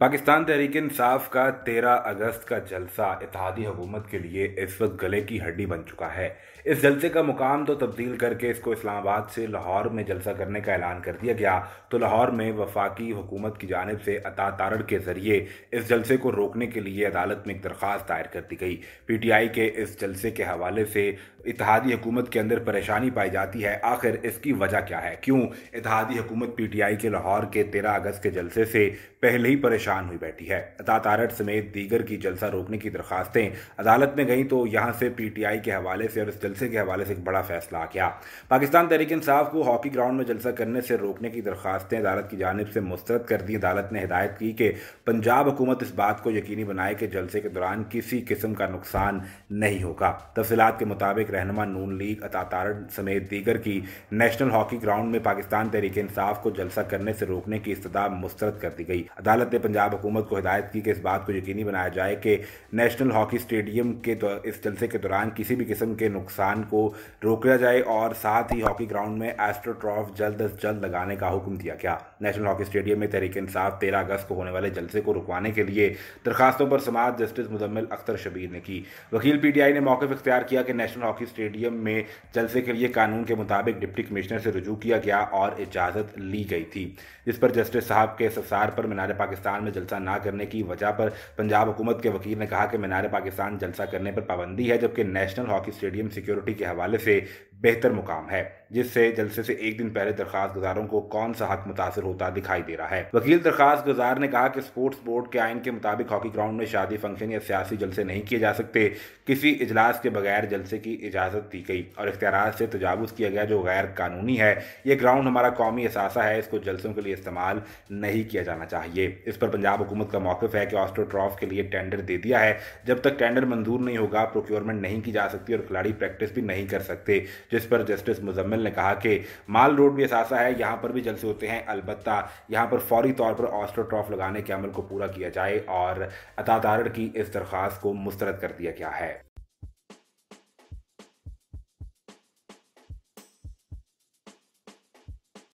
पाकिस्तान तहरीक इंसाफ का 13 अगस्त का जलसा इतिहादी हुकूमत के लिए इस वक्त गले की हड्डी बन चुका है। इस जलसे का मुकाम तो तब्दील करके इसको इस्लामाबाद से लाहौर में जलसा करने का ऐलान कर दिया गया। तो लाहौर में वफाकी हुकूमत की जानब से अता तारड़ के ज़रिए इस जलसे को रोकने के लिए अदालत में एक दरख्वास्त दायर कर दी गई। पी टी आई के इस जलसे के हवाले से इतिहादी हुकूमत के अंदर परेशानी पाई जाती है। आखिर इसकी वजह क्या है? क्यों इतिहादी हुकूमत पी टी आई के लाहौर के तेरह अगस्त के जलसे से पहले ही परेशान हुई बैठी है। अतातारट समेत दीगर की जलसा रोकने की दरखास्तें अदालत में गई तो यहाँ से पी टी आई के हवाले से और इस जलसे के हवाले से एक बड़ा फैसला आ गया। पाकिस्तान तहरीक इंसाफ को हॉकी ग्राउंड में जलसा करने से रोकने की दरखास्तें अदालत की जानब से मुस्तरद कर दी। अदालत ने हिदायत की कि पंजाब हुकूमत इस बात को यकीनी बनाए कि जलसे के दौरान किसी किस्म का नुकसान नहीं होगा। तफसीत के मुताबिक रहनमा नून लीग अतातारट समेत दीगर की नेशनल हॉकी ग्राउंड में पाकिस्तान तहरीक इंसाफ को जलसा करने से रोकने की इस्तः मुस्तरद कर दी गई। अदालत ने पंजाब हुकूमत को हिदायत की कि इस बात को यकीनी बनाया जाए कि नेशनल हॉकी स्टेडियम के तो इस जलसे के दौरान किसी भी किस्म के नुकसान को रोका जाए और साथ ही हॉकी ग्राउंड में एस्ट्रोट्रॉफ जल्द अज जल्द लगाने का हुक्म दिया गया। नेशनल हॉकी स्टेडियम में तहरीक इंसाफ तेरह अगस्त को होने वाले जलसे को रुकवाने के लिए दरखास्तों पर समाज जस्टिस मुजम्मिल अख्तर शबीर ने की। वकील पी टी आई ने मौके इख्तियार किया कि नेशनल हॉकी स्टेडियम में जलसे के लिए कानून के मुताबिक डिप्टी कमिश्नर से रुजू किया गया और इजाज़त ली गई थी। जिस पर जस्टिस साहब के सफसार पर मीनार पाकिस्तान में जलसा ना करने की वजह पर पंजाब हुकूमत के वकील ने कहा कि मीनार पाकिस्तान जलसा करने पर पाबंदी है, जबकि नेशनल हॉकी स्टेडियम सिक्योरिटी के हवाले से बेहतर मुकाम है, जिससे जलसे से एक दिन पहले दरखास्त गुजारों को कौन सा हक मुतासर होता दिखाई दे रहा है। वकील दरखास्त गुजार ने कहा कि स्पोर्ट्स बोर्ड के आइन के मुताबिक हॉकी ग्राउंड में शादी फ़ंक्शन या सियासी जलसे नहीं किए जा सकते। किसी इजलास के बगैर जलसे की इजाज़त दी गई और इख्तियार से तजावज़ किया गया जो गैर कानूनी है। ये ग्राउंड हमारा कौमी असासा है, इसको जलसों के लिए इस्तेमाल नहीं किया जाना चाहिए। इस पर पंजाब हुकूमत का मौकफ है कि ऑस्ट्रो ट्रॉफ के लिए टेंडर दे दिया है। जब तक टेंडर मंजूर नहीं होगा, प्रोक्योरमेंट नहीं की जा सकती और खिलाड़ी प्रैक्टिस भी नहीं कर सकते। जिस पर जस्टिस मुजम्मिल ने कहा कि माल रोड भी असासा है, यहाँ पर भी जलसे होते हैं। अलबत् यहाँ पर फौरी तौर पर ऑस्ट्रोट्रॉफ लगाने के अमल को पूरा किया जाए और अतादारड़ की इस दरख्वास्त को मुस्तरद कर दिया गया है।